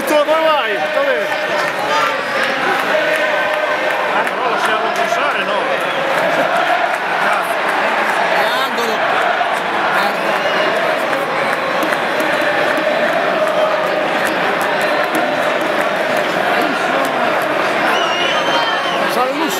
tutto, dove vai? Dove? No, lasciamo pensare, no? L'angolo! Salve